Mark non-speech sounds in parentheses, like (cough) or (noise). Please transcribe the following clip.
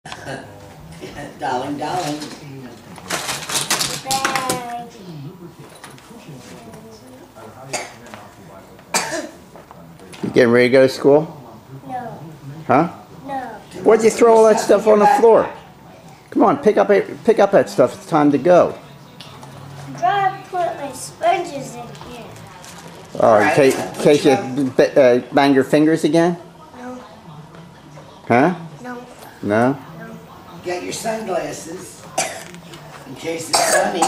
(laughs) darling, darling. Bag. You getting ready to go to school? No, Huh? no. Why'd you throw all that stuff on the floor? Come on, pick up pick up that stuff. It's time to go. I'm trying to put my sponges in here. Oh, in case, in case you uh, bang your fingers again? No, Huh? no, No? Get your sunglasses in case it's sunny.